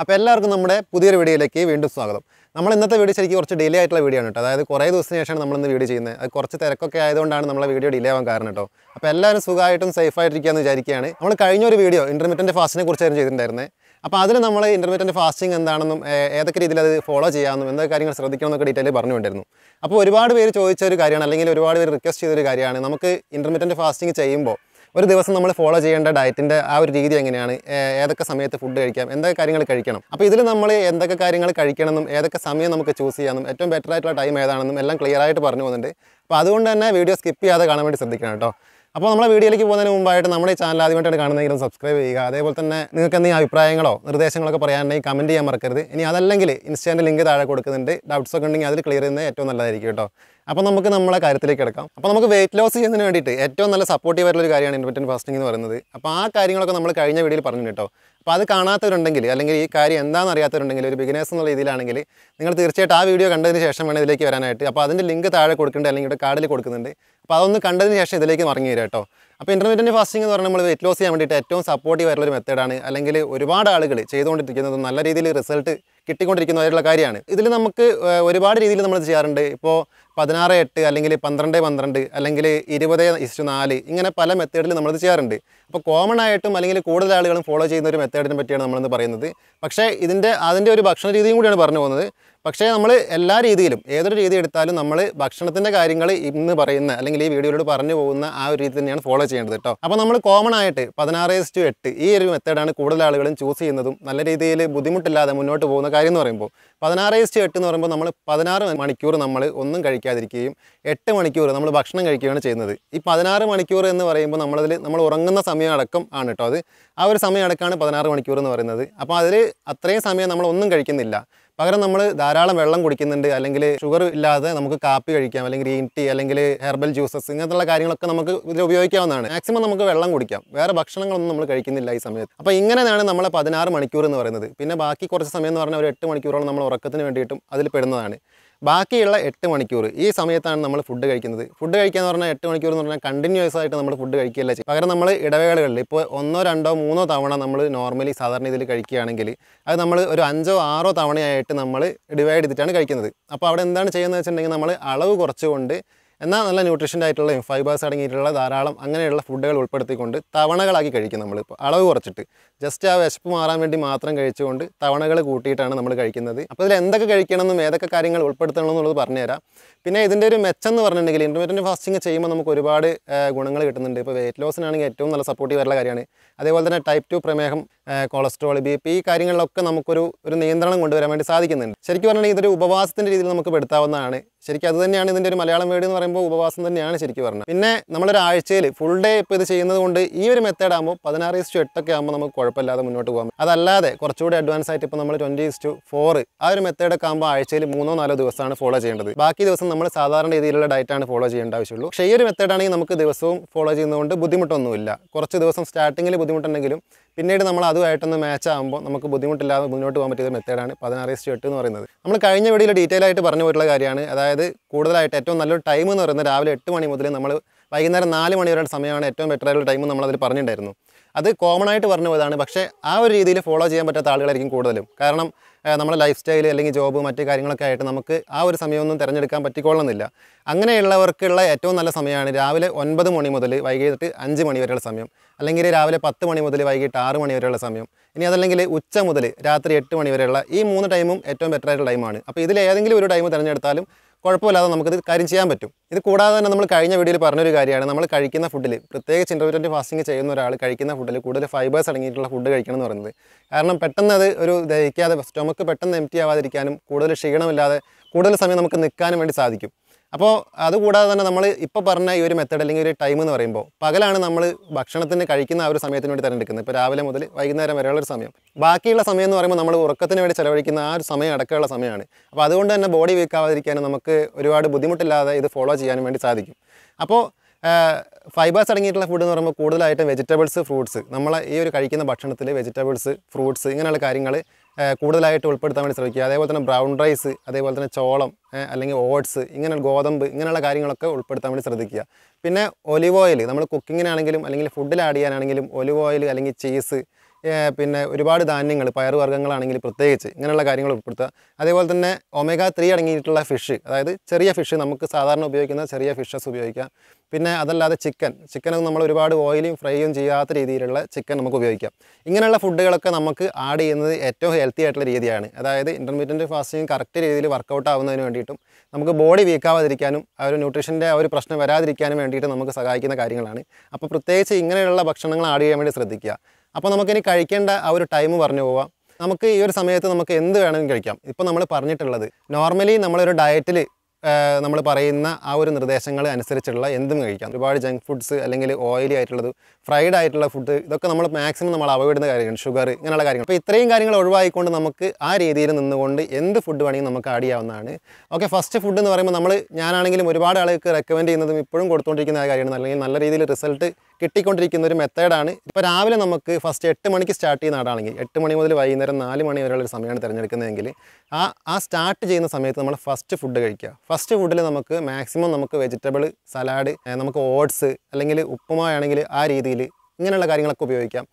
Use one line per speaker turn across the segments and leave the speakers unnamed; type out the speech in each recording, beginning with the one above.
അപ്പോൾ എല്ലാവർക്കും നമ്മുടെ പുതിയൊരു വീഡിയോയിലേക്ക് വീണ്ടും സ്വാഗതം. നമ്മൾ ഇന്നത്തെ വീഡിയോ ശരിക്കും കുറച്ച് ഡിലേ ആയിട്ടുള്ള വീഡിയോ ആണ് കേട്ടോ. അതായത് കുറേ ദിവസത്തിന് ശേഷമാണ് നമ്മൾ ഇന്ന് വീഡിയോ ചെയ്യുന്നത്. അത് കുറച്ച് തിരക്കൊക്കെ ആയതുകൊണ്ടാണ് നമ്മളെ വീഡിയോ ഡിലേ ആവാൻ കാരണം കേട്ടോ. അപ്പോൾ എല്ലാവരും സുഖമായിട്ടും സേഫ് ആയിട്ടിരിക്കുകയെന്ന് വിചാരിക്കുകയാണ്. നമ്മൾ കഴിഞ്ഞ ഒരു വീഡിയോ ഇന്റർമീഡിയറ്റ് ഫാസ്റ്റിനെ കുറിച്ചായിരുന്നു ചെയ്തിട്ടുണ്ടായിരുന്നത് അപ്പോൾ അതിൽ നമ്മൾ ഇന്റർമീഡിയറ്റ് ഫാസ്റ്റിംഗ് എന്താണെന്നും ഏതൊക്കെ രീതിയിൽ അത് ഫോളോ ചെയ്യാമെന്നും എന്തൊക്കെ കാര്യങ്ങൾ ശ്രദ്ധിക്കണമെന്നൊക്കെ ഡീറ്റെയിൽ പറഞ്ഞുകൊണ്ടിരുന്നു. അപ്പോൾ ഒരുപാട് പേര് ചോദിച്ച ഒരു കാര്യമാണ് അല്ലെങ്കിൽ ഒരുപാട് പേര് റിക്വസ്റ്റ് ചെയ്തൊരു കാര്യമാണ്. നമുക്ക് ഇന്റർമീഡിയറ്റ് ഫാസ്റ്റിംഗ് ചെയ്യുമ്പോൾ ഒരു ദിവസം നമ്മൾ ഫോളോ ചെയ്യേണ്ട ഡയറ്റിന്റെ ആ ഒരു രീതി എങ്ങനെയാണ്? ഏതൊക്കെ സമയത്ത് ഫുഡ് കഴിക്കാം? എന്തൊക്കെ കാര്യങ്ങൾ കഴിക്കണം? അപ്പോൾ ഇതിൽ നമ്മൾ എന്തൊക്കെ കാര്യങ്ങൾ കഴിക്കണമെന്നും ഏതൊക്കെ സമയം നമുക്ക് ചൂസ് ചെയ്യാമെന്നും ഏറ്റവും ബെറ്റർ ആയിട്ടുള്ള ടൈം ഏതാണെന്നും എല്ലാം ക്ലിയർ ആയിട്ട് പറഞ്ഞു പോകുന്നുണ്ട്. അപ്പോൾ അതുകൊണ്ട് തന്നെ വീഡിയോ സ്കിപ്പ് ചെയ്യാതെ കാണാൻ വേണ്ടി ശ്രദ്ധിക്കണം കേട്ടോ. അപ്പോൾ നമ്മളെ വീഡിയോയിലേക്ക് പോകുന്നതിന് മുമ്പായിട്ട് നമ്മുടെ ഈ ചാനൽ ആദ്യമായിട്ടാണ് കാണുന്നതെങ്കിലും സബ്സ്ക്രൈബ് ചെയ്യുക. അതേപോലെ തന്നെ നിങ്ങൾക്ക് എന്തെങ്കിലും അഭിപ്രായങ്ങളോ നിർദ്ദേശങ്ങളൊക്കെ പറയാനുണ്ടെങ്കിൽ കമന്റ് ചെയ്യാൻ മറക്കരുത്. ഇനി അതല്ലെങ്കിൽ ഇൻസ്റ്റാന്റെ ലിങ്ക് താഴെ കൊടുക്കുന്നുണ്ട്. ഡൗട്ട്സ് ഒക്കെ ഉണ്ടെങ്കിൽ അതിൽ ക്ലിയർ ചെയ്യുന്നത് ഏറ്റവും നല്ലതായിരിക്കും കേട്ടോ. അപ്പോൾ നമുക്ക് നമ്മളെ കാര്യത്തിലേക്ക് എടുക്കാം. അപ്പോൾ നമുക്ക് വെയിറ്റ് ലോസ് ചെയ്യുന്നതിന് വേണ്ടിയിട്ട് ഏറ്റവും നല്ല സപ്പോർട്ടീവ് ആയിട്ടുള്ള ഒരു കാര്യമാണ് ഇൻവെറ്റൻ ഫാസ്റ്റിംഗ് എന്ന് പറയുന്നത്. അപ്പോൾ ആ കാര്യങ്ങളൊക്കെ നമ്മൾ കഴിഞ്ഞ വീഡിയോയിൽ പറഞ്ഞു കേട്ടോ. അപ്പോൾ അത് കാണാത്തവരുണ്ടെങ്കിൽ അല്ലെങ്കിൽ ഈ കാര്യം എന്താണെന്ന് അറിയാത്തവരുണ്ടെങ്കിൽ ഒരു ബിഗിനേഴ്സ് എന്നുള്ള രീതിയിലാണെങ്കിൽ നിങ്ങൾ തീർച്ചയായിട്ടും ആ വീഡിയോ കണ്ടതിന് ശേഷം വേണം ഇതിലേക്ക് വരാനായിട്ട്. അപ്പോൾ അതിന്റെ ലിങ്ക് താഴെ കൊടുക്കുന്നുണ്ട് അല്ലെങ്കിൽ ഇവിടെ കാർഡിൽ കൊടുക്കുന്നുണ്ട്. അപ്പോൾ അതൊന്ന് കണ്ടതിന് ശേഷം ഇതിലേക്ക് മറങ്ങി വരിക കേട്ടോ. അപ്പോൾ ഇന്റർമീഡിയറ്റ് ഫാസ്റ്റിംഗ് എന്ന് പറഞ്ഞാൽ നമ്മൾ വെയിറ്റ് ലോസ് ചെയ്യാൻ വേണ്ടിയിട്ട് ഏറ്റവും സപ്പോർട്ടീവ് ആയിട്ടുള്ള ഒരു മെത്തേഡാണ് അല്ലെങ്കിൽ ഒരുപാട് ആളുകൾ ചെയ്തുകൊണ്ടിരിക്കുന്നത് നല്ല രീതിയിൽ റിസൾട്ട് കിട്ടിക്കൊണ്ടിരിക്കുന്നതായിട്ടുള്ള കാര്യമാണ്. ഇതിൽ നമുക്ക് ഒരുപാട് രീതിയിൽ നമ്മൾ ചെയ്യാറുണ്ട്. ഇപ്പോൾ പതിനാറ് എട്ട് അല്ലെങ്കിൽ പന്ത്രണ്ട് പന്ത്രണ്ട് അല്ലെങ്കിൽ ഇരുപത് ഇസ്റ്റു നാല് ഇങ്ങനെ പല മെത്തേഡിൽ നമ്മളത് ചെയ്യാറുണ്ട്. അപ്പോൾ കോമൺ ആയിട്ടും അല്ലെങ്കിൽ കൂടുതൽ ആളുകളും ഫോളോ ചെയ്യുന്ന ഒരു മെത്തേഡിനെ പറ്റിയാണ് നമ്മളിന്ന് പറയുന്നത്. പക്ഷേ ഇതിന്റെ അതിന്റെ ഒരു ഭക്ഷണ രീതിയും കൂടിയാണ് പറഞ്ഞു പോകുന്നത്. പക്ഷേ നമ്മൾ എല്ലാ രീതിയിലും ഏതൊരു രീതി എടുത്താലും നമ്മൾ ഭക്ഷണത്തിന്റെ കാര്യങ്ങൾ ഇന്ന് പറയുന്ന അല്ലെങ്കിൽ ഈ വീഡിയോയിലൂടെ പറഞ്ഞു പോകുന്ന ആ ഒരു രീതി തന്നെയാണ് ഫോളോ ചെയ്യേണ്ടത് കേട്ടോ. അപ്പോൾ നമ്മൾ കോമൺ ആയിട്ട് പതിനാറ് ടു എട്ട് ഈ ഒരു മെത്തേഡാണ് കൂടുതൽ ആളുകളും ചൂസ് ചെയ്യുന്നതും നല്ല രീതിയിൽ ബുദ്ധിമുട്ടില്ലാതെ മുന്നോട്ട് പോകുന്ന കാര്യം എന്ന് പറയുമ്പോൾ പതിനാറ് ടു എട്ട് എന്ന് പറയുമ്പോൾ നമ്മൾ പതിനാറ് മണിക്കൂർ നമ്മൾ ഒന്നും കഴിക്കാതിരിക്കുകയും എട്ട് മണിക്കൂർ നമ്മൾ ഭക്ഷണം കഴിക്കുകയാണ് ചെയ്യുന്നത്. ഈ പതിനാറ് മണിക്കൂർ എന്ന് പറയുമ്പോൾ നമ്മളതിൽ നമ്മൾ ഉറങ്ങുന്ന സമയം അടക്കം ആണ് കേട്ടോ. അത് ആ ഒരു സമയം അടക്കമാണ് പതിനാറ് മണിക്കൂർ എന്ന് പറയുന്നത്. അപ്പോൾ അതിൽ അത്രയും സമയം നമ്മൾ ഒന്നും കഴിക്കുന്നില്ല. പകരം നമ്മൾ ധാരാളം വെള്ളം കുടിക്കുന്നുണ്ട് അല്ലെങ്കിൽ ഷുഗർ ഇല്ലാതെ നമുക്ക് കാപ്പി കഴിക്കാം അല്ലെങ്കിൽ ഗ്രീൻ ടീ അല്ലെങ്കിൽ ഹെർബൽ ജ്യൂസസ് ഇങ്ങനത്തെ കാര്യങ്ങളൊക്കെ നമുക്ക് ഇതിൽ ഉപയോഗിക്കാവുന്നതാണ്. മാക്സിമം നമുക്ക് വെള്ളം കുടിക്കാം. വേറെ ഭക്ഷണങ്ങളൊന്നും നമ്മൾ കഴിക്കുന്നില്ല ഈ സമയത്ത്. അപ്പോൾ ഇങ്ങനെയാണ് നമ്മളെ പതിനാറ് മണിക്കൂർ എന്ന് പറയുന്നത്. പിന്നെ ബാക്കി കുറച്ച് സമയം എന്ന് പറഞ്ഞാൽ ഒരു എട്ട് മണിക്കൂറോളം നമ്മൾ ഉറക്കത്തിന് വേണ്ടിയിട്ടും അതിൽ പെടുന്നതാണ്. ബാക്കിയുള്ള എട്ട് മണിക്കൂർ. ഈ സമയത്താണ് നമ്മൾ ഫുഡ് കഴിക്കുന്നത്. ഫുഡ് കഴിക്കുക എന്ന് പറഞ്ഞാൽ എട്ട് മണിക്കൂർ എന്ന് പറഞ്ഞാൽ കണ്ടിന്യൂസ് ആയിട്ട് നമ്മൾ ഫുഡ് കഴിക്കുകയല്ല ചെയ്യും. പകരം നമ്മൾ ഇടവേളകളിൽ ഇപ്പോൾ ഒന്നോ രണ്ടോ മൂന്നോ തവണ നമ്മൾ നോർമലി സാധാരണ ഇതിൽ കഴിക്കുകയാണെങ്കിൽ അത് നമ്മൾ ഒരു അഞ്ചോ ആറോ തവണയായിട്ട് നമ്മൾ ഡിവൈഡ് ചെയ്തിട്ടാണ് കഴിക്കുന്നത്. അപ്പോൾ അവിടെ എന്താണ് ചെയ്യുന്നത് വെച്ചിട്ടുണ്ടെങ്കിൽ നമ്മൾ അളവ് കുറച്ചുകൊണ്ട് എന്നാൽ നല്ല ന്യൂട്രീഷൻ ആയിട്ടുള്ള ഫൈബേഴ്സ് അടങ്ങിയിട്ടുള്ള ധാരാളം അങ്ങനെയുള്ള ഫുഡുകൾ ഉൾപ്പെടുത്തിക്കൊണ്ട് തവണകളാക്കി കഴിക്കും നമ്മളിപ്പോൾ. അളവ് കുറച്ചിട്ട്. ജസ്റ്റ് ആ വിശപ്പ് മാറാൻ വേണ്ടി മാത്രം കഴിച്ചുകൊണ്ട് തവണകൾ കൂട്ടിയിട്ടാണ് നമ്മൾ കഴിക്കുന്നത്. അപ്പോൾ ഇതിൽ എന്തൊക്കെ കഴിക്കണമെന്നും ഏതൊക്കെ കാര്യങ്ങൾ ഉൾപ്പെടുത്തണം എന്നുള്ളത് പറഞ്ഞുതരാം. പിന്നെ ഇതിന്റെ ഒരു മെച്ചം എന്ന് പറഞ്ഞിട്ടുണ്ടെങ്കിൽ ഇന്റർമീഡിയറ്റ് ഫാസ്റ്റിംഗ് ചെയ്യുമ്പോൾ നമുക്ക് ഒരുപാട് ഗുണങ്ങൾ കിട്ടുന്നുണ്ട്. ഇപ്പോൾ വെയിറ്റ് ലോസിനാണെങ്കിൽ ഏറ്റവും നല്ല സപ്പോർട്ടീവ് ആയിട്ടുള്ള കാര്യമാണ്. അതേപോലെ തന്നെ ടൈപ്പ് ടു പ്രമേഹം കൊളസ്ട്രോൾ ബി പി ഈ കാര്യങ്ങളിലൊക്കെ നമുക്കൊരു ഒരു നിയന്ത്രണം കൊണ്ടുവരാൻ വേണ്ടി സാധിക്കുന്നുണ്ട്. ശരിക്കും പറഞ്ഞാൽ ഇതൊരു ഉപവാസത്തിന്റെ രീതിയിൽ നമുക്ക് പെടുത്താവുന്നതാണ്. ശരിക്കും അത് തന്നെയാണ് ഇതിന്റെ ഒരു മലയാളം വേർഡ് എന്ന് പറയുമ്പോൾ ഉപവാസം തന്നെയാണ് ശരിക്കും പറഞ്ഞത് പിന്നെ നമ്മളൊരു ആഴ്ചയിൽ ഫുൾ ഡേ ഇപ്പോൾ ഇത് ചെയ്യുന്നത് കൊണ്ട് ഈ ഒരു മെത്തേഡ് ആകുമ്പോൾ പതിനാറ് ഇസ്റ്റു എട്ടൊക്കെ ആകുമ്പോൾ നമുക്ക് കുഴപ്പമില്ലാതെ മുന്നോട്ട് പോകാം അതല്ലാതെ കുറച്ചുകൂടി അഡ്വാൻസ് ആയിട്ട് ഇപ്പോൾ നമ്മൾ ട്വന്റി ഇസ്റ്റു ഫോർ ആ ഒരു മെത്തേഡൊക്കെ ആകുമ്പോൾ ആഴ്ചയിൽ മൂന്നോ നാലോ ദിവസമാണ് ഫോളോ ചെയ്യേണ്ടത്. ബാക്കി ദിവസം നമ്മൾ സാധാരണ രീതിയിലുള്ള ഡയറ്റാണ് ഫോളോ ചെയ്യേണ്ട ആവശ്യമുള്ളൂ. പക്ഷേ ഈ ഒരു മെത്തേഡാണെങ്കിൽ നമുക്ക് ദിവസവും ഫോളോ ചെയ്യുന്നതുകൊണ്ട് ബുദ്ധിമുട്ടൊന്നുമില്ല. കുറച്ച് ദിവസം സ്റ്റാർട്ടിങ്ങിൽ ബുദ്ധിമുട്ടുണ്ടെങ്കിലും പിന്നീട് നമ്മൾ അതുമായിട്ടൊന്ന് മാച്ച് ആകുമ്പോൾ നമുക്ക് ബുദ്ധിമുട്ടില്ലാതെ മുന്നോട്ട് പോകാൻ പറ്റിയ മെത്തേഡാണ് പതിനാറ് ഇസ്റ്റു എട്ട് എന്ന് പറയുന്നത്. നമ്മൾ കഴിഞ്ഞ വീഡിയോയിൽ ഡീറ്റെയിൽ ആയിട്ട് പറഞ്ഞു പോയിട്ടുള്ള കാര്യമാണ്. അതായത് കൂടുതലായിട്ട് ഏറ്റവും നല്ലൊരു ടൈം എന്ന് പറയുന്നത് രാവിലെ എട്ട് മണി മുതൽ നമ്മൾ വൈകുന്നേരം നാല് മണി വരെ സമയമാണ് ഏറ്റവും ബെറ്റർ ആയിട്ടുള്ള ടൈം നമ്മളതിൽ പറഞ്ഞിട്ടുണ്ടായിരുന്നു. അത് കോമൺ ആയിട്ട് പറഞ്ഞു പോയതാണ്. പക്ഷേ ആ ഒരു രീതിയിൽ ഫോളോ ചെയ്യാൻ പറ്റാത്ത ആളുകളായിരിക്കും കൂടുതലും. കാരണം നമ്മുടെ ലൈഫ് സ്റ്റൈൽ അല്ലെങ്കിൽ ജോബ് മറ്റു കാര്യങ്ങളൊക്കെ ആയിട്ട് നമുക്ക് ആ ഒരു സമയമൊന്നും തിരഞ്ഞെടുക്കാൻ പറ്റിക്കൊള്ളുന്നില്ല. അങ്ങനെയുള്ളവർക്കുള്ള ഏറ്റവും നല്ല സമയമാണ് രാവിലെ ഒൻപത് മണി മുതൽ വൈകിട്ട് അഞ്ച് മണി വരെയുള്ള സമയം. അല്ലെങ്കിൽ രാവിലെ പത്ത് മണി മുതൽ വൈകിട്ട് ആറ് മണി വരെയുള്ള സമയം. ഇനി അതല്ലെങ്കിൽ ഉച്ച മുതൽ രാത്രി എട്ട് മണി വരെയുള്ള ഈ മൂന്ന് ടൈമും ഏറ്റവും ബെറ്റർ ആയിട്ടുള്ള ടൈമാണ് അപ്പോൾ ഇതിൽ ഏതെങ്കിലും ഒരു ടൈം തിരഞ്ഞെടുത്താലും കുഴപ്പമില്ലാതെ നമുക്കിത് കാര്യം ചെയ്യാൻ പറ്റും. ഇത് കൂടാതെ തന്നെ നമ്മൾ കഴിഞ്ഞ വീഡിയോയിൽ പറഞ്ഞൊരു കാര്യമാണ്. നമ്മൾ കഴിക്കുന്ന ഫുഡിൽ പ്രത്യേകിച്ച് ഇന്റർമീഡിയറ്റ് ഫാസ്റ്റിംഗ് ചെയ്യുന്ന ഒരാൾ കഴിക്കുന്ന ഫുഡിൽ കൂടുതൽ ഫൈബേഴ്സ് അടങ്ങിയിട്ടുള്ള ഫുഡ് കഴിക്കണം എന്ന് പറയുന്നത്. കാരണം പെട്ടെന്ന് അത് ഒരു ദഹിക്കാതെ സ്റ്റൊമക്ക് പെട്ടെന്ന് എംറ്റി ആവാതിരിക്കാനും കൂടുതൽ ക്ഷീണമില്ലാതെ കൂടുതൽ സമയം നമുക്ക് നിൽക്കാനും വേണ്ടി സാധിക്കും. അപ്പോൾ അതുകൂടാതെ തന്നെ നമ്മൾ ഇപ്പോൾ പറഞ്ഞ ഈ ഒരു മെത്തേഡ് അല്ലെങ്കിൽ ഒരു ടൈം എന്ന് പറയുമ്പോൾ പകലാണ് നമ്മൾ ഭക്ഷണത്തിന് കഴിക്കുന്ന ആ ഒരു സമയത്തിന് വേണ്ടി തിരഞ്ഞെടുക്കുന്നത്. ഇപ്പോൾ രാവിലെ മുതൽ വൈകുന്നേരം വരെയുള്ള ഒരു സമയം. ബാക്കിയുള്ള സമയം എന്ന് പറയുമ്പോൾ നമ്മൾ ഉറക്കത്തിന് വേണ്ടി ചിലവഴിക്കുന്ന ആ ഒരു സമയം അടക്കമുള്ള സമയമാണ്. അപ്പോൾ അതുകൊണ്ട് തന്നെ ബോഡി വീക്ക് ആവാതിരിക്കാനും നമുക്ക് ഒരുപാട് ബുദ്ധിമുട്ടില്ലാതെ ഇത് ഫോളോ ചെയ്യാനും വേണ്ടി സാധിക്കും. അപ്പോൾ ഫൈബേഴ്സ് അടങ്ങിയിട്ടുള്ള ഫുഡ് എന്ന് പറയുമ്പോൾ കൂടുതലായിട്ടും വെജിറ്റബിൾസ് ഫ്രൂട്ട്സ് നമ്മൾ ഈ ഒരു കഴിക്കുന്ന ഭക്ഷണത്തിൽ വെജിറ്റബിൾസ് ഫ്രൂട്ട്സ് ഇങ്ങനെയുള്ള കാര്യങ്ങൾ കൂടുതലായിട്ട് ഉൾപ്പെടുത്താൻ വേണ്ടി ശ്രമിക്കുക. അതേപോലെ തന്നെ ബ്രൗൺ റൈസ് അതേപോലെ തന്നെ ചോളം അല്ലെങ്കിൽ ഓട്സ് ഇങ്ങനെ ഗോതമ്പ് ഇങ്ങനെയുള്ള കാര്യങ്ങളൊക്കെ ഉൾപ്പെടുത്താൻ വേണ്ടി ശ്രദ്ധിക്കുക. പിന്നെ ഒലിവ് ഓയിൽ നമ്മൾ കുക്കിങ്ങിനാണെങ്കിലും അല്ലെങ്കിൽ ഫുഡിൽ ആഡ് ചെയ്യാനാണെങ്കിലും ഒലിവ് ഓയിൽ അല്ലെങ്കിൽ ചീസ് പിന്നെ ഒരുപാട് ധാന്യങ്ങൾ പയറുവർഗങ്ങളാണെങ്കിൽ പ്രത്യേകിച്ച് ഇങ്ങനെയുള്ള കാര്യങ്ങൾ ഉൾപ്പെടുത്തുക. അതേപോലെ തന്നെ ഒമേഗ ത്രീ അടങ്ങിയിട്ടുള്ള ഫിഷ് അതായത് ചെറിയ ഫിഷ് നമുക്ക് സാധാരണ ഉപയോഗിക്കുന്ന ചെറിയ ഫിഷസ് ഉപയോഗിക്കാം. പിന്നെ അതല്ലാതെ ചിക്കൻ ചിക്കനൊന്നും നമ്മൾ ഒരുപാട് ഓയിലും ഫ്രൈയും ചെയ്യാത്ത രീതിയിലുള്ള ചിക്കൻ നമുക്ക് ഉപയോഗിക്കാം. ഇങ്ങനെയുള്ള ഫുഡുകളൊക്കെ നമുക്ക് ആഡ് ചെയ്യുന്നത് ഏറ്റവും ഹെൽത്തി ആയിട്ടുള്ള രീതിയാണ്. അതായത് ഇന്റർമീഡിയന്റ് ഫാസ്റ്റിംഗ് കറക്റ്റ് രീതിയിൽ വർക്കൗട്ട് ആവുന്നതിന് വേണ്ടിയിട്ടും നമുക്ക് ബോഡി വീക്കാവാതിരിക്കാനും ആ ഒരു ന്യൂട്രീഷന്റെ ആ ഒരു പ്രശ്നം വരാതിരിക്കാനും വേണ്ടിയിട്ട് നമുക്ക് സഹായിക്കുന്ന കാര്യങ്ങളാണ്. അപ്പോൾ പ്രത്യേകിച്ച് ഇങ്ങനെയുള്ള ഭക്ഷണങ്ങൾ ആഡ് ചെയ്യാൻ വേണ്ടി ശ്രദ്ധിക്കുക. അപ്പോൾ നമുക്കിനി കഴിക്കേണ്ട ആ ഒരു ടൈം പറഞ്ഞു പോവാം. നമുക്ക് ഈ ഒരു സമയത്ത് നമുക്ക് എന്ത് വേണമെങ്കിലും കഴിക്കാം. ഇപ്പോൾ നമ്മൾ പറഞ്ഞിട്ടുള്ളത് നോർമലി നമ്മളൊരു ഡയറ്റിൽ നമ്മൾ പറയുന്ന ആ ഒരു നിർദ്ദേശങ്ങൾ അനുസരിച്ചുള്ള എന്തും കഴിക്കാം. ഒരുപാട് ജങ്ക് ഫുഡ്സ് അല്ലെങ്കിൽ ഓയിലി ആയിട്ടുള്ളത് ഫ്രൈഡ് ആയിട്ടുള്ള ഫുഡ് ഇതൊക്കെ നമ്മൾ മാക്സിമം നമ്മൾ അവോയ്ഡ് ചെയ്യുന്ന കാര്യങ്ങൾ ഷുഗർ ഇങ്ങനെയുള്ള കാര്യങ്ങൾ. അപ്പോൾ ഇത്രയും കാര്യങ്ങൾ ഒഴിവായിക്കൊണ്ട് നമുക്ക് ആ രീതിയിൽ നിന്നുകൊണ്ട് എന്ത് ഫുഡ് വേണമെങ്കിലും നമുക്ക് ആഡ് ചെയ്യാവുന്നതാണ്. ഓക്കെ ഫസ്റ്റ് ഫുഡ് എന്ന് പറയുമ്പോൾ നമ്മൾ ഞാനാണെങ്കിലും ഒരുപാട് ആളുകൾക്ക് റെക്കമെൻഡ് ചെയ്യുന്നതും ഇപ്പോഴും കൊടുത്തുകൊണ്ടിരിക്കുന്ന കാര്യമാണ്. അല്ലെങ്കിൽ നല്ല രീതിയിൽ റിസൾട്ട് കിട്ടിക്കൊണ്ടിരിക്കുന്ന ഒരു മെത്തേഡാണ്. ഇപ്പോൾ രാവിലെ നമുക്ക് ഫസ്റ്റ് എട്ട് മണിക്ക് സ്റ്റാർട്ട് ചെയ്യുന്ന ആടാണെങ്കിൽ എട്ട് മണി മുതൽ വൈകുന്നേരം നാല് മണി വരെയുള്ള ഒരു സമയമാണ് തിരഞ്ഞെടുക്കുന്നതെങ്കിൽ ആ ആ സ്റ്റാർട്ട് ചെയ്യുന്ന സമയത്ത് നമ്മൾ ഫസ്റ്റ് ഫുഡ് കഴിക്കുക. ഫസ്റ്റ് ഫുഡിൽ നമുക്ക് മാക്സിമം നമുക്ക് വെജിറ്റബിൾ സലാഡ് നമുക്ക് ഓട്സ് അല്ലെങ്കിൽ ഉപ്പുമായാണെങ്കിൽ ആ രീതിയിൽ ഇങ്ങനെയുള്ള കാര്യങ്ങളൊക്കെ ഉപയോഗിക്കാം.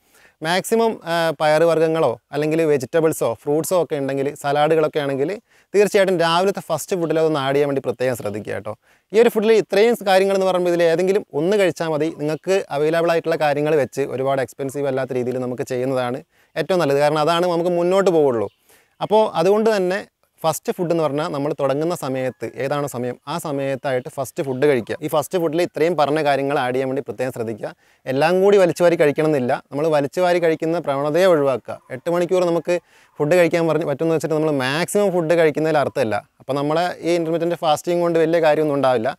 മാക്സിമം പയറുവർഗങ്ങളോ അല്ലെങ്കിൽ വെജിറ്റബിൾസോ ഫ്രൂട്ട്സോ ഒക്കെ ഉണ്ടെങ്കിൽ സലാഡുകളൊക്കെ ആണെങ്കിൽ തീർച്ചയായിട്ടും രാവിലത്തെ ഫസ്റ്റ് ഫുഡിൽ അതൊന്ന് ആഡ് ചെയ്യാൻ വേണ്ടി പ്രത്യേകം ശ്രദ്ധിക്കുക കേട്ടോ. ഈ ഒരു ഫുഡിൽ ഇത്രയും കാര്യങ്ങൾ എന്ന് പറയുമ്പോൾ ഇതിൽ ഏതെങ്കിലും ഒന്ന് കഴിച്ചാൽ മതി. നിങ്ങൾക്ക് അവൈലബിൾ ആയിട്ടുള്ള കാര്യങ്ങൾ വെച്ച് ഒരുപാട് എക്സ്പെൻസീവ് അല്ലാത്ത രീതിയിൽ നമുക്ക് ചെയ്യുന്നതാണ് ഏറ്റവും നല്ലത്. കാരണം അതാണ് നമുക്ക് മുന്നോട്ട് പോവുള്ളൂ. അപ്പോൾ അതുകൊണ്ട് തന്നെ ഫസ്റ്റ് ഫുഡ് എന്ന് പറഞ്ഞാൽ നമ്മൾ തുടങ്ങുന്ന സമയത്ത് ഏതാണ് സമയം? ആ സമയത്തായിട്ട് ഫസ്റ്റ് ഫുഡ് കഴിക്കുക. ഈ ഫസ്റ്റ് ഫുഡിൽ ഇത്രയും പറഞ്ഞ കാര്യങ്ങൾ ആഡ് ചെയ്യാൻ വേണ്ടി പ്രത്യേകം ശ്രദ്ധിക്കുക. എല്ലാം കൂടി വലിച്ചു വാരി കഴിക്കണമെന്നില്ല. നമ്മൾ വലിച്ചു വാരി കഴിക്കുന്ന പ്രവണതയെ ഒഴിവാക്കുക. എട്ട് മണിക്കൂർ നമുക്ക് ഫുഡ് കഴിക്കാൻ പറഞ്ഞ് പറ്റുമെന്ന് വെച്ചിട്ട് നമ്മൾ മാക്സിമം ഫുഡ് കഴിക്കുന്നതിൽ അർത്ഥമില്ല. അപ്പോൾ നമ്മളെ ഈ ഇന്റർമീഡിയറ്റ് ഫാസ്റ്റിംഗ് കൊണ്ട് വലിയ കാര്യമൊന്നും ഉണ്ടാവില്ല.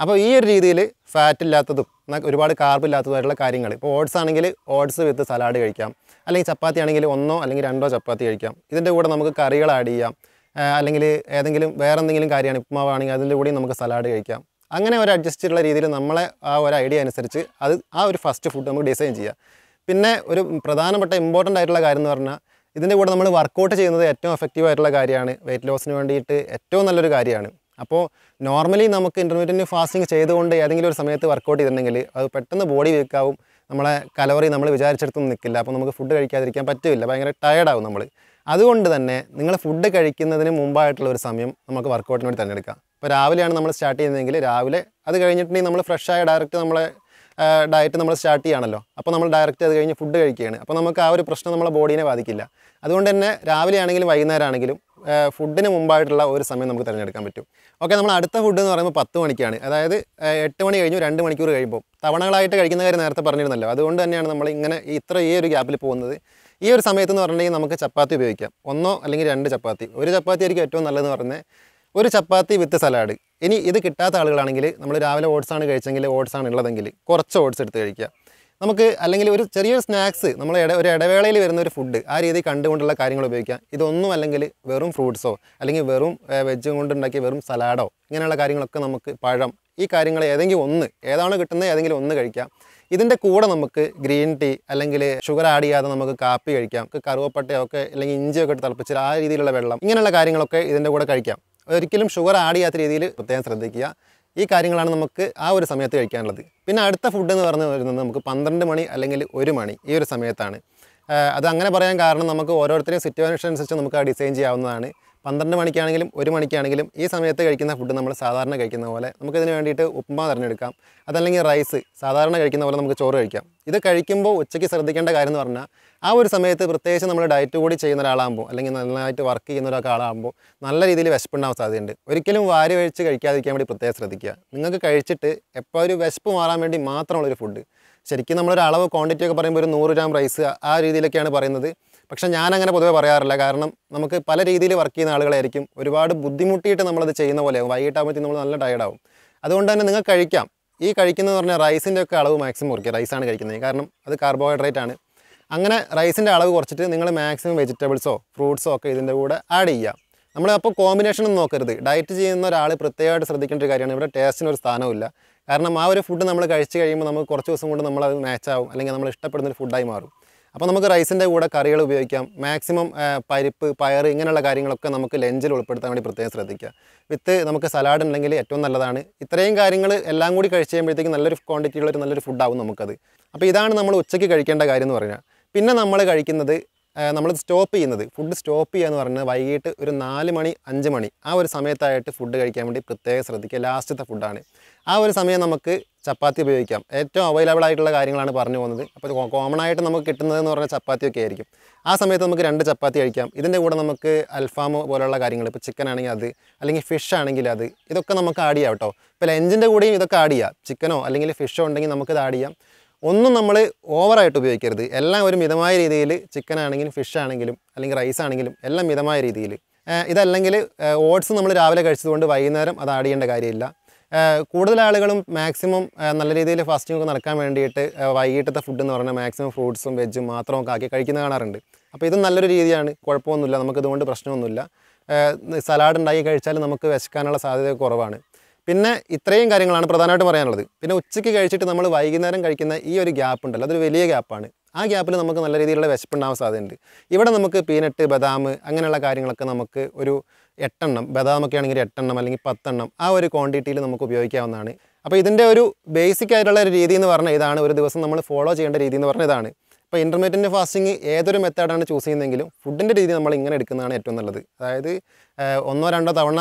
അപ്പോൾ ഈ ഒരു രീതിയിൽ ഫാറ്റ് ഇല്ലാത്തതും എന്നാൽ ഒരുപാട് കാർബ് ഇല്ലാത്തതുമായിട്ടുള്ള കാര്യങ്ങൾ ഇപ്പോൾ ഓട്സ് ആണെങ്കിൽ ഓട്സ് വിത്ത് സലാഡ് കഴിക്കാം. അല്ലെങ്കിൽ ചപ്പാത്തി ആണെങ്കിൽ ഒന്നോ അല്ലെങ്കിൽ രണ്ടോ ചപ്പാത്തി കഴിക്കാം. ഇതിന്റെ കൂടെ നമുക്ക് കറികൾ ആഡ് ചെയ്യാം. അല്ലെങ്കിൽ ഏതെങ്കിലും വേറെ എന്തെങ്കിലും കാര്യമാണ് ഉപ്പുമാവാണെങ്കിൽ അതിന്റെ കൂടി നമുക്ക് സലാഡ് കഴിക്കാം. അങ്ങനെ ഒരു അഡ്ജസ്റ്റ് ഉള്ള രീതിയിൽ നമ്മളെ ആ ഒരു ഐഡിയ അനുസരിച്ച് അത് ആ ഒരു ഫസ്റ്റ് ഫുഡ് നമുക്ക് ഡിസൈൻ ചെയ്യാം. പിന്നെ ഒരു പ്രധാനപ്പെട്ട ഇമ്പോർട്ടന്റ് ആയിട്ടുള്ള കാര്യം എന്ന് പറഞ്ഞാൽ ഇതിന്റെ കൂടെ നമ്മൾ വർക്കൗട്ട് ചെയ്യുന്നത് ഏറ്റവും എഫക്റ്റീവ് ആയിട്ടുള്ള കാര്യമാണ്. വെയിറ്റ് ലോസിന് വേണ്ടിയിട്ട് ഏറ്റവും നല്ലൊരു കാര്യമാണ്. അപ്പോൾ നോർമലി നമുക്ക് ഇന്റർമീഡിയറ്റ് ഫാസ്റ്റിംഗ് ചെയ്തുകൊണ്ട് ഏതെങ്കിലും ഒരു സമയത്ത് വർക്കൗട്ട് ചെയ്തിട്ടുണ്ടെങ്കിൽ അത് പെട്ടെന്ന് ബോഡി വീക്കാവും നമ്മളെ കലവറി നമ്മൾ വിചാരിച്ചെടുത്തൊന്നും നിൽക്കില്ല. അപ്പോൾ നമുക്ക് ഫുഡ് കഴിക്കാതിരിക്കാൻ പറ്റില്ല. ഭയങ്കര ടയർഡാവും നമ്മൾ. അതുകൊണ്ട് തന്നെ നിങ്ങൾ ഫുഡ് കഴിക്കുന്നതിന് മുമ്പായിട്ടുള്ള ഒരു സമയം നമുക്ക് വർക്കൗട്ടിന് വേണ്ടി തിരഞ്ഞെടുക്കാം. ഇപ്പോൾ രാവിലെയാണ് നമ്മൾ സ്റ്റാർട്ട് ചെയ്യുന്നതെങ്കിൽ രാവിലെ അത് കഴിഞ്ഞിട്ടുണ്ടെങ്കിൽ നമ്മൾ ഫ്രഷായ ഡയറക്റ്റ് നമ്മളെ ഡയറ്റ് നമ്മൾ സ്റ്റാർട്ട് ചെയ്യുകയാണല്ലോ. അപ്പോൾ നമ്മൾ ഡയറക്റ്റ് അത് കഴിഞ്ഞ് ഫുഡ് കഴിക്കുകയാണ്. അപ്പോൾ നമുക്ക് ആ ഒരു പ്രശ്നം നമ്മളെ ബോഡീനെ ബാധിക്കില്ല. അതുകൊണ്ട് തന്നെ രാവിലെ ആണെങ്കിലും വൈകുന്നേരം ആണെങ്കിലും ഫുഡിന് മുമ്പായിട്ടുള്ള ഒരു സമയം നമുക്ക് തിരഞ്ഞെടുക്കാൻ പറ്റും. ഓക്കെ നമ്മൾ അടുത്ത ഫുഡ് എന്ന് പറയുമ്പോൾ പത്ത് മണിക്കാണ്. അതായത് എട്ട് മണി കഴിഞ്ഞു രണ്ട് മണിക്കൂർ കഴിയുമ്പോൾ തവണകളായിട്ട് കഴിക്കുന്ന കാര്യം നേരത്തെ പറഞ്ഞിരുന്നല്ലോ. അതുകൊണ്ട് തന്നെയാണ് നമ്മൾ ഇങ്ങനെ ഇത്ര ഈ ഒരു ഗ്യാപ്പിൽ പോകുന്നത്. ഈ ഒരു സമയത്ത് എന്ന് പറഞ്ഞിട്ടുണ്ടെങ്കിൽ നമുക്ക് ചപ്പാത്തി ഉപയോഗിക്കാം. ഒന്നോ അല്ലെങ്കിൽ രണ്ട് ചപ്പാത്തി. ഒരു ചപ്പാത്തി ആയിരിക്കും ഏറ്റവും നല്ലതെന്ന് പറഞ്ഞാൽ ഒരു ചപ്പാത്തി വിത്ത് സലാഡ്. ഇനി ഇത് കിട്ടാത്ത ആളുകളാണെങ്കിൽ നമ്മൾ രാവിലെ ഓട്സാണ് കഴിച്ചെങ്കിൽ ഓട്സാണ് ഉള്ളതെങ്കിൽ കുറച്ച് ഓട്സ് എടുത്ത് കഴിക്കുക. നമുക്ക് അല്ലെങ്കിൽ ഒരു ചെറിയൊരു സ്നാക്സ് നമ്മൾ ഇട ഒരു ഇടവേളയിൽ വരുന്ന ഒരു ഫുഡ് ആ രീതി കണ്ടുകൊണ്ടുള്ള കാര്യങ്ങൾ ഉപയോഗിക്കാം. ഇതൊന്നും അല്ലെങ്കിൽ വെറും ഫ്രൂട്ട്സോ അല്ലെങ്കിൽ വെറും വെജ് കൊണ്ടുണ്ടാക്കിയ വെറും സലാഡോ ഇങ്ങനെയുള്ള കാര്യങ്ങളൊക്കെ നമുക്ക് പഴം ഈ കാര്യങ്ങൾ ഏതെങ്കിലും ഒന്ന് ഏതാണോ കിട്ടുന്നത് ഏതെങ്കിലും ഒന്ന് കഴിക്കാം. ഇതിന്റെ കൂടെ നമുക്ക് ഗ്രീൻ ടീ അല്ലെങ്കിൽ ഷുഗർ ആഡ് ചെയ്യാതെ നമുക്ക് കാപ്പി കഴിക്കാം. കറുവപ്പട്ടയോ ഒക്കെ അല്ലെങ്കിൽ ഇഞ്ചിയൊക്കെ ഇട്ട് തിളപ്പിച്ച് ആ രീതിയിലുള്ള വെള്ളം ഇങ്ങനെയുള്ള കാര്യങ്ങളൊക്കെ ഇതിന്റെ കൂടെ കഴിക്കാം. ഒരിക്കലും ഷുഗർ ആഡ് ചെയ്യാത്ത രീതിയിൽ പ്രത്യേകം ശ്രദ്ധിക്കുക. ഈ കാര്യങ്ങളാണ് നമുക്ക് ആ ഒരു സമയത്ത് കഴിക്കാനുള്ളത്. പിന്നെ അടുത്ത ഫുഡ് എന്ന് പറഞ്ഞു വരുന്നത് നമുക്ക് പന്ത്രണ്ട് മണി അല്ലെങ്കിൽ ഒരു മണി ഈ ഒരു സമയത്താണ്. അത് അങ്ങനെ പറയാൻ കാരണം നമുക്ക് ഓരോരുത്തരെയും സിറ്റുവേഷൻ അനുസരിച്ച് നമുക്ക് ആ ഡിസൈൻ ചെയ്യാവുന്നതാണ്. പന്ത്രണ്ട് മണിക്കാണെങ്കിലും ഒരു മണിക്കാണെങ്കിലും ഈ സമയത്ത് കഴിക്കുന്ന ഫുഡ് നമ്മൾ സാധാരണ കഴിക്കുന്ന പോലെ നമുക്കിതിന് വേണ്ടിയിട്ട് ഉപ്പുമാ തിരഞ്ഞെടുക്കാം. അതല്ലെങ്കിൽ റൈസ് സാധാരണ കഴിക്കുന്ന പോലെ നമുക്ക് ചോറ് കഴിക്കാം. ഇത് കഴിക്കുമ്പോൾ ഉച്ചയ്ക്ക് ശ്രദ്ധിക്കേണ്ട കാര്യം എന്ന് പറഞ്ഞാൽ ആ ഒരു സമയത്ത് പ്രത്യേകിച്ച് നമ്മൾ ഡയറ്റ് കൂടി ചെയ്യുന്ന ഒരാളാകുമ്പോൾ അല്ലെങ്കിൽ നന്നായിട്ട് വർക്ക് ചെയ്യുന്ന ഒരാളാകുമ്പോൾ നല്ല രീതിയിൽ വിശപ്പുണ്ടാവാൻ സാധ്യതയുണ്ട്. ഒരിക്കലും വാരി കഴിച്ച് കഴിക്കാതിരിക്കാൻ വേണ്ടി പ്രത്യേകം ശ്രദ്ധിക്കുക. നിങ്ങൾക്ക് കഴിച്ചിട്ട് എപ്പോൾ ഒരു വിശപ്പ് മാറാൻ വേണ്ടി മാത്രമുള്ളൊരു ഫുഡ് ശരിക്കും നമ്മളൊരു അളവ് ക്വാണ്ടിറ്റി ഒക്കെ പറയുമ്പോൾ ഒരു നൂറ് ഗ്രാം റൈസ് ആ രീതിയിലൊക്കെയാണ് പറയുന്നത്. പക്ഷേ ഞാനങ്ങനെ പൊതുവേ പറയാറില്ല. കാരണം നമുക്ക് പല രീതിയിൽ വർക്ക് ചെയ്യുന്ന ആളുകളായിരിക്കും. ഒരുപാട് ബുദ്ധിമുട്ടിയിട്ട് നമ്മളത് ചെയ്യുന്ന പോലെയാകും വൈകിട്ടാകുമ്പോഴത്തേക്കും നമ്മൾ നല്ല ടയർഡാവും അതുകൊണ്ട് തന്നെ നിങ്ങൾക്ക് കഴിക്കാം. ഈ കഴിക്കുന്നത് പറഞ്ഞാൽ റൈസിന്റെ ഒക്കെ അളവ് മാക്സിമം കുറയ്ക്കുക. റൈസാണ് കഴിക്കുന്നത്. കാരണം അത് കാർബോഹൈഡ്രേറ്റ് ആണ്. അങ്ങനെ റൈസിന്റെ അളവ് കുറച്ചിട്ട് നിങ്ങൾ മാക്സിമം വെജിറ്റബിൾസോ ഫ്രൂട്ട്സോ ഒക്കെ ഇതിന്റെ കൂടെ ആഡ് ചെയ്യുക. നമ്മൾ അപ്പോൾ കോമ്പിനേഷൻ ഒന്നും നോക്കരുത്. ഡയറ്റ് ചെയ്യുന്ന ഒരാൾ പ്രത്യേകമായിട്ട് ശ്രദ്ധിക്കേണ്ട ഒരു കാര്യമാണ്. ഇവിടെ ടേസ്റ്റിന് ഒരു സ്ഥാനമില്ല കാരണം ആ ഒരു ഫുഡ് നമ്മൾ കഴിച്ച് കഴിയുമ്പോൾ നമുക്ക് കുറച്ച് ദിവസം കൊണ്ട് നമ്മളത് മാച്ചാവും അല്ലെങ്കിൽ നമ്മൾ ഇഷ്ടപ്പെടുന്ന ഒരു ഫുഡായി മാറും. അപ്പോൾ നമുക്ക് റൈസിന്റെ കൂടെ കറികൾ ഉപയോഗിക്കാം. മാക്സിമം പരിപ്പ് പയർ ഇങ്ങനെയുള്ള കാര്യങ്ങളൊക്കെ നമുക്ക് ലഞ്ചിൽ ഉൾപ്പെടുത്താൻ വേണ്ടി പ്രത്യേകം ശ്രദ്ധിക്കുക. വിത്ത് നമുക്ക് സലാഡ് ഉണ്ടെങ്കിൽ ഏറ്റവും നല്ലതാണ്. ഇത്രയും കാര്യങ്ങൾ എല്ലാം കൂടി കഴിച്ച് കഴിയുമ്പോഴത്തേക്ക് നല്ലൊരു ക്വാണ്ടിറ്റിയുള്ള ഒരു നല്ലൊരു ഫുഡാവും നമുക്കത്. അപ്പോൾ ഇതാണ് നമ്മൾ ഉച്ചയ്ക്ക് കഴിക്കേണ്ട കാര്യം എന്ന് പറഞ്ഞാൽ പിന്നെ നമ്മൾ കഴിക്കുന്നത് നമ്മൾ സ്റ്റോപ്പ് ചെയ്യുന്നത് ഫുഡ് സ്റ്റോപ്പ് ചെയ്യുക എന്ന് പറഞ്ഞാൽ വൈകിട്ട് ഒരു നാല് മണി അഞ്ച് മണി ആ ഒരു സമയത്തായിട്ട് ഫുഡ് കഴിക്കാൻ വേണ്ടി പ്രത്യേകം ശ്രദ്ധിക്കുക. ലാസ്റ്റത്തെ ഫുഡാണ് ആ ഒരു സമയം നമുക്ക് ചപ്പാത്തി ഉപയോഗിക്കാം. ഏറ്റവും അവൈലബിൾ ആയിട്ടുള്ള കാര്യങ്ങളാണ് പറഞ്ഞു പോകുന്നത്. അപ്പോൾ കോമൺ ആയിട്ട് നമുക്ക് കിട്ടുന്നതെന്ന് പറഞ്ഞാൽ ചപ്പാത്തിയൊക്കെ ആയിരിക്കും. ആ സമയത്ത് നമുക്ക് രണ്ട് ചപ്പാത്തി കഴിക്കാം. ഇതിന്റെ കൂടെ നമുക്ക് അൽഫാം പോലുള്ള കാര്യങ്ങൾ ഇപ്പോൾ ചിക്കൻ ആണെങ്കിൽ അത് അല്ലെങ്കിൽ ഫിഷ് ആണെങ്കിൽ അത് ഇതൊക്കെ നമുക്ക് ആഡ് ചെയ്യാം കേട്ടോ. ഇപ്പോൾ ലഞ്ചിന്റെ കൂടെയും ഇതൊക്കെ ആഡ് ചെയ്യാം. ചിക്കനോ അല്ലെങ്കിൽ ഫിഷോ ഉണ്ടെങ്കിൽ നമുക്കിത് ആഡ് ചെയ്യാം. ഒന്നും നമ്മൾ ഓവറായിട്ട് ഉപയോഗിക്കരുത്. എല്ലാം ഒരു മിതമായ രീതിയിൽ ചിക്കൻ ആണെങ്കിലും ഫിഷ് ആണെങ്കിലും അല്ലെങ്കിൽ റൈസ് ആണെങ്കിലും എല്ലാം മിതമായ രീതിയിൽ. ഇതല്ലെങ്കിൽ ഓട്സ് നമ്മൾ രാവിലെ കഴിച്ചതുകൊണ്ട് വൈകുന്നേരം അത് ആഡ് ചെയ്യേണ്ട കാര്യമില്ല. കൂടുതൽ ആളുകളും മാക്സിമം നല്ല രീതിയിൽ ഫാസ്റ്റിംഗ് ഒക്കെ നടക്കാൻ വേണ്ടിയിട്ട് വൈകിട്ടത്തെ ഫുഡ് എന്ന് പറഞ്ഞാൽ മാക്സിമം ഫ്രൂട്ട്സും വെജും മാത്രമൊക്കെ ആക്കി കഴിക്കുന്ന കാണാറുണ്ട്. അപ്പോൾ ഇത് നല്ലൊരു രീതിയാണ്. കുഴപ്പമൊന്നുമില്ല. നമുക്ക് ഇതുകൊണ്ട് പ്രശ്നമൊന്നുമില്ല. സലാഡ് ഉണ്ടാക്കി കഴിച്ചാൽ നമുക്ക് വിശക്കാനുള്ള സാധ്യത കുറവാണ്. പിന്നെ ഇത്രയും കാര്യങ്ങളാണ് പ്രധാനമായിട്ടും പറയാനുള്ളത്. പിന്നെ ഉച്ചയ്ക്ക് കഴിച്ചിട്ട് നമ്മൾ വൈകുന്നേരം കഴിക്കുന്ന ഈ ഒരു ഗ്യാപ്പ് ഉണ്ടല്ലോ അതൊരു വലിയ ഗ്യാപ്പാണ് ആ ഗ്യാപ്പിൽ നമുക്ക് നല്ല രീതിയിലുള്ള വിശപ്പുണ്ടാവാൻ സാധ്യതയുണ്ട്. ഇവിടെ നമുക്ക് പീനട്ട് ബദാം അങ്ങനെയുള്ള കാര്യങ്ങളൊക്കെ നമുക്ക് ഒരു എട്ടെണ്ണം ബദാമൊക്കെ ആണെങ്കിൽ എട്ടെണ്ണം അല്ലെങ്കിൽ പത്തെണ്ണം ആ ഒരു ക്വാണ്ടിറ്റിയിൽ നമുക്ക് ഉപയോഗിക്കാവുന്നതാണ്. അപ്പോൾ ഇതിന്റെ ഒരു ബേസിക് ആയിട്ടുള്ള ഒരു രീതി എന്ന് പറഞ്ഞാൽ ഇതാണ്. ഒരു ദിവസം നമ്മൾ ഫോളോ ചെയ്യേണ്ട രീതി എന്ന് പറഞ്ഞാൽ ഇതാണ്. ഇപ്പോൾ ഇന്റർമീഡിയറ്റ് ഫാസ്റ്റിംഗ് ഏതൊരു മെത്തേഡാണ് ചൂസ് ചെയ്യുന്നതെങ്കിലും ഫുഡിന്റെ രീതി നമ്മൾ ഇങ്ങനെ എടുക്കുന്നതാണ് ഏറ്റവും നല്ലത്. അതായത് ഒന്നോ രണ്ടോ തവണ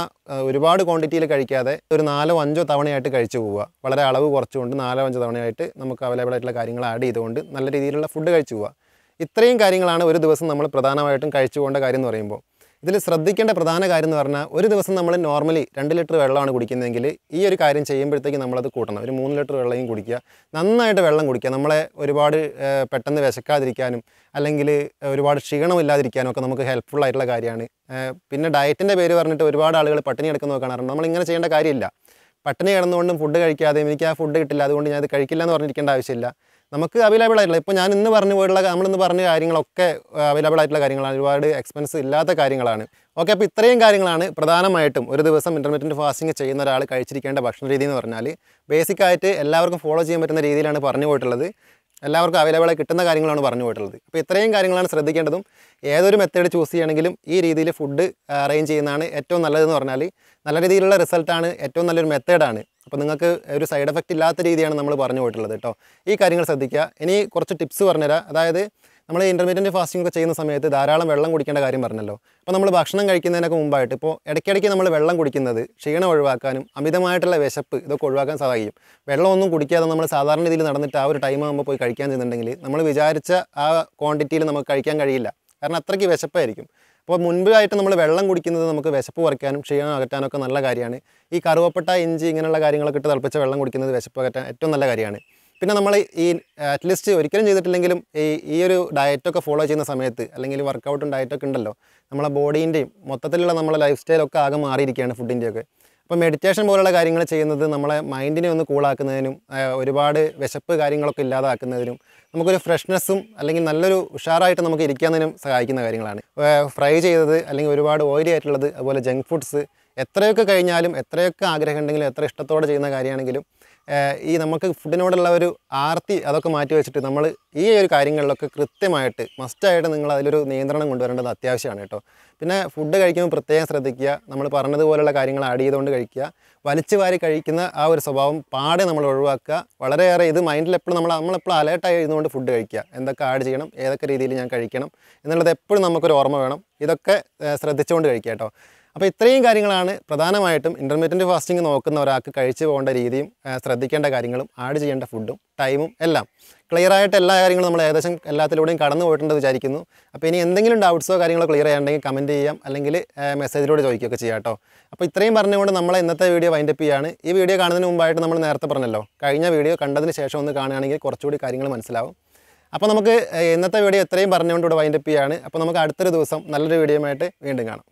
ഒരുപാട് ക്വാണ്ടിറ്റിയിൽ കഴിക്കാതെ ഒരു നാലോ അഞ്ചോ തവണയായിട്ട് കഴിച്ചു പോവുക. വളരെ അളവ് കുറച്ചുകൊണ്ട് നാലോ അഞ്ചോ തവണയായിട്ട് നമുക്ക് അവൈലബിൾ ആയിട്ടുള്ള കാര്യങ്ങൾ ആഡ് ചെയ്തുകൊണ്ട് നല്ല രീതിയിലുള്ള ഫുഡ് കഴിച്ചു പോവുക. ഇത്രയും കാര്യങ്ങളാണ് ഒരു ദിവസം നമ്മൾ പ്രധാനമായിട്ടും കഴിച്ചു പോകേണ്ട കാര്യം എന്ന് പറയുമ്പോൾ. ഇതിൽ ശ്രദ്ധിക്കേണ്ട പ്രധാന കാര്യം എന്ന് പറഞ്ഞാൽ ഒരു ദിവസം നമ്മൾ നോർമലി രണ്ട് ലിറ്റർ വെള്ളമാണ് കുടിക്കുന്നതെങ്കിൽ ഈ ഒരു കാര്യം ചെയ്യുമ്പോഴത്തേക്ക് നമ്മളത് കൂട്ടണം. ഒരു മൂന്ന് ലിറ്റർ വെള്ളം കുടിക്കുക. നന്നായിട്ട് വെള്ളം കുടിക്കുക. നമ്മളെ ഒരുപാട് പെട്ടെന്ന് വിശക്കാതിരിക്കാനും അല്ലെങ്കിൽ ഒരുപാട് ക്ഷീണമില്ലാതിരിക്കാനും ഒക്കെ നമുക്ക് ഹെൽപ്ഫുൾ ആയിട്ടുള്ള കാര്യമാണ്. പിന്നെ ഡയറ്റിന്റെ പേര് പറഞ്ഞിട്ട് ഒരുപാട് ആളുകൾ പട്ടിണി കിടക്കുന്ന കാണാറുണ്ട് നമ്മൾ ഇങ്ങനെ ചെയ്യേണ്ട കാര്യമില്ല. പട്ടിണി കിടന്നുകൊണ്ടും ഫുഡ് കഴിക്കാതെയും എനിക്ക് ആ ഫുഡ് കിട്ടില്ല. അതുകൊണ്ട് ഞാൻ ഇത് കഴിക്കില്ല എന്ന് പറഞ്ഞിരിക്കേണ്ട ആവശ്യമില്ല. നമുക്ക് അവൈലബിൾ ആയിട്ടുള്ള ഇപ്പോൾ ഞാൻ ഇന്ന് പറഞ്ഞു പോയിട്ടുള്ള നമ്മളിന്ന് പറഞ്ഞ കാര്യങ്ങളൊക്കെ അവൈലബിൾ ആയിട്ടുള്ള കാര്യങ്ങളാണ്. ഒരുപാട് എക്സ്പെൻസ് ഇല്ലാത്ത കാര്യങ്ങളാണ്. ഓക്കെ അപ്പോൾ ഇത്രയും കാര്യങ്ങളാണ് പ്രധാനമായിട്ടും ഒരു ദിവസം ഇന്റർമീഡിയറ്റ് ഫാസ്റ്റിംഗ് ചെയ്യുന്ന ഒരാൾ കഴിച്ചിരിക്കേണ്ട ഭക്ഷണ രീതി എന്ന് പറഞ്ഞാൽ ബേസിക് ആയിട്ട് എല്ലാവർക്കും ഫോളോ ചെയ്യാൻ പറ്റുന്ന രീതിയിലാണ് പറഞ്ഞു പോയിട്ടുള്ളത്. എല്ലാവർക്കും അവൈലബിൾ ആയി കിട്ടുന്ന കാര്യങ്ങളാണ് പറഞ്ഞു പോയിട്ടുള്ളത്. അപ്പോൾ ഇത്രയും കാര്യങ്ങളാണ് ശ്രദ്ധിക്കേണ്ടതും ഏതൊരു മെത്തേഡ് ചൂസ് ചെയ്യണമെങ്കിലും ഈ രീതിയിൽ ഫുഡ് അറേഞ്ച് ചെയ്യുന്നതാണ് ഏറ്റവും നല്ലതെന്ന് പറഞ്ഞാൽ നല്ല രീതിയിലുള്ള റിസൾട്ടാണ് ഏറ്റവും നല്ലൊരു മെത്തേഡാണ് അപ്പോൾ നിങ്ങൾക്ക് ഒരു സൈഡ് എഫക്റ്റ് ഇല്ലാത്ത രീതിയാണ് നമ്മൾ പറഞ്ഞു പോയിട്ടുള്ളത് കേട്ടോ ഈ കാര്യങ്ങൾ ശ്രദ്ധിക്കുക. ഇനി കുറച്ച് ടിപ്സ് പറഞ്ഞുതരാം. അതായത് നമ്മൾ ഇന്റർമീഡിയറ്റ് ഫാസ്റ്റിംഗ് ഒക്കെ ചെയ്യുന്ന സമയത്ത് ധാരാളം വെള്ളം കുടിക്കേണ്ട കാര്യം പറഞ്ഞല്ലോ. അപ്പോൾ നമ്മൾ ഭക്ഷണം കഴിക്കുന്നതിനൊക്കെ മുമ്പായിട്ട് ഇപ്പോൾ ഇടയ്ക്കിടയ്ക്ക് നമ്മൾ വെള്ളം കുടിക്കുന്നത് ക്ഷീണം ഒഴിവാക്കാനും അമിതമായിട്ടുള്ള വിശപ്പ് ഇതൊക്കെ ഒഴിവാക്കാൻ സഹായിക്കും. വെള്ളമൊന്നും കുടിക്കാതെ നമ്മൾ സാധാരണ രീതിയിൽ നടന്നിട്ട് ആ ഒരു ടൈം ആകുമ്പോൾ പോയി കഴിക്കാൻ ചെന്നിട്ടുണ്ടെങ്കിൽ നമ്മൾ വിചാരിച്ച ആ ക്വാണ്ടിറ്റിയിൽ നമുക്ക് കഴിക്കാൻ കഴിയില്ല. കാരണം അത്രയ്ക്ക് വിശപ്പായിരിക്കും. അപ്പോൾ മുൻപായിട്ട് നമ്മൾ വെള്ളം കുടിക്കുന്നത് നമുക്ക് വിശപ്പ് കുറയ്ക്കാനും ക്ഷീണം അകറ്റാനൊക്കെ നല്ല കാര്യമാണ്. ഈ കറുവപ്പട്ട ഇഞ്ചി ഇങ്ങനെയുള്ള കാര്യങ്ങളൊക്കെ ഇട്ട് തിളപ്പിച്ച വെള്ളം കുടിക്കുന്നത് വിശപ്പ് അകറ്റാൻ ഏറ്റവും നല്ല കാര്യമാണ്. പിന്നെ നമ്മൾ ഈ അറ്റ്ലീസ്റ്റ് ഒരിക്കലും ചെയ്തിട്ടില്ലെങ്കിലും ഈ ഈ ഒരു ഡയറ്റൊക്കെ ഫോളോ ചെയ്യുന്ന സമയത്ത് അല്ലെങ്കിൽ വർക്കൗട്ടും ഡയറ്റൊക്കെ ഉണ്ടല്ലോ നമ്മളെ ബോഡീന്റെയും മൊത്തത്തിലുള്ള നമ്മളെ ലൈഫ് സ്റ്റൈലൊക്കെ ആകെ മാറിയിരിക്കുകയാണ് ഫുഡിന്റെയൊക്കെ അപ്പോൾ മെഡിറ്റേഷൻ പോലുള്ള കാര്യങ്ങൾ ചെയ്യുന്നത് നമ്മളെ മൈൻഡിനെ ഒന്ന് കൂളാക്കുന്നതിനും ഒരുപാട് വിശപ്പ് കാര്യങ്ങളൊക്കെ ഇല്ലാതാക്കുന്നതിനും നമുക്കൊരു ഫ്രഷ്നെസ്സും അല്ലെങ്കിൽ നല്ലൊരു ഉഷാറായിട്ട് നമുക്ക് ഇരിക്കുന്നതിനും സഹായിക്കുന്ന കാര്യങ്ങളാണ്. ഫ്രൈ ചെയ്തത് അല്ലെങ്കിൽ ഒരുപാട് ഓയിലി ആയിട്ടുള്ളത് അതുപോലെ ജങ്ക് ഫുഡ്സ് എത്രയൊക്കെ കഴിഞ്ഞാലും എത്രയൊക്കെ ആഗ്രഹം ഉണ്ടെങ്കിലും എത്ര ഇഷ്ടത്തോടെ ചെയ്യുന്ന കാര്യമാണെങ്കിലും ഈ നമുക്ക് ഫുഡിനോടുള്ള ഒരു ആർത്തി അതൊക്കെ മാറ്റി വെച്ചിട്ട് നമ്മൾ ഈ ഒരു കാര്യങ്ങളിലൊക്കെ കൃത്യമായിട്ട് മസ്റ്റായിട്ട് നിങ്ങൾ അതിലൊരു നിയന്ത്രണം കൊണ്ടുവരേണ്ടത് അത്യാവശ്യമാണ് കേട്ടോ. പിന്നെ ഫുഡ് കഴിക്കുമ്പോൾ പ്രത്യേകം ശ്രദ്ധിക്കുക. നമ്മൾ പറഞ്ഞതുപോലുള്ള കാര്യങ്ങൾ ആഡ് ചെയ്തുകൊണ്ട് കഴിക്കുക. വലിച്ചു വാരി കഴിക്കുന്ന ആ ഒരു സ്വഭാവം പാടെ നമ്മൾ ഒഴിവാക്കുക. വളരെയേറെ ഇത് മൈൻഡിൽ എപ്പോഴും നമ്മൾ നമ്മളെപ്പോഴും അലേർട്ടായി ഇരുന്നുകൊണ്ട് ഫുഡ് കഴിക്കുക. എന്തൊക്കെ ആഡ് ചെയ്യണം ഏതൊക്കെ രീതിയിൽ ഞാൻ കഴിക്കണം എന്നുള്ളത് എപ്പോഴും നമുക്കൊരു ഓർമ്മ വേണം. ഇതൊക്കെ ശ്രദ്ധിച്ചുകൊണ്ട് കഴിക്കുക കേട്ടോ. അപ്പോൾ ഇത്രയും കാര്യങ്ങളാണ് പ്രധാനമായിട്ടും ഇന്റർമീഡിയറ്റ് ഫാസ്റ്റിംഗ് നോക്കുന്ന ഒരാൾക്ക് കഴിച്ചു പോകേണ്ട രീതിയും ശ്രദ്ധിക്കേണ്ട കാര്യങ്ങളും ആഡ് ചെയ്യേണ്ട ഫുഡും ടൈമും എല്ലാം. ക്ലിയർ ആയിട്ട് എല്ലാ കാര്യങ്ങളും നമ്മൾ ഏകദേശം എല്ലാത്തിലൂടെയും കടന്നു പോയിട്ടുണ്ടെന്ന് വിചാരിക്കുന്നു. അപ്പോൾ ഇനി എന്തെങ്കിലും ഡൗട്ട്സോ കാര്യങ്ങളോ ക്ലിയർ ചെയ്യാണ്ടെങ്കിൽ കമന്റ് ചെയ്യാം അല്ലെങ്കിൽ മെസ്സേജിലൂടെ ചോദിക്കുകയൊക്കെ ചെയ്യാം കേട്ടോ. അപ്പോൾ ഇത്രയും പറഞ്ഞുകൊണ്ട് നമ്മൾ ഇന്നത്തെ വീഡിയോ വൈൻഡപ്പ് ചെയ്യാണ്. ഈ വീഡിയോ കാണുന്നതിന് മുമ്പായിട്ട് നമ്മൾ നേരത്തെ പറഞ്ഞല്ലോ കഴിഞ്ഞ വീഡിയോ കണ്ടതിന് ശേഷം ഒന്ന് കാണുകയാണെങ്കിൽ കുറച്ചുകൂടി കാര്യങ്ങൾ മനസ്സിലാവും. അപ്പോൾ നമുക്ക് ഇന്നത്തെ വീഡിയോ ഇത്രയും പറഞ്ഞുകൊണ്ട് ഇവിടെ വൈൻഡപ്പ് ചെയ്യാണ്. അപ്പോൾ നമുക്ക് അടുത്തൊരു ദിവസം നല്ലൊരു വീഡിയോയുമായിട്ട് വീണ്ടും കാണാം.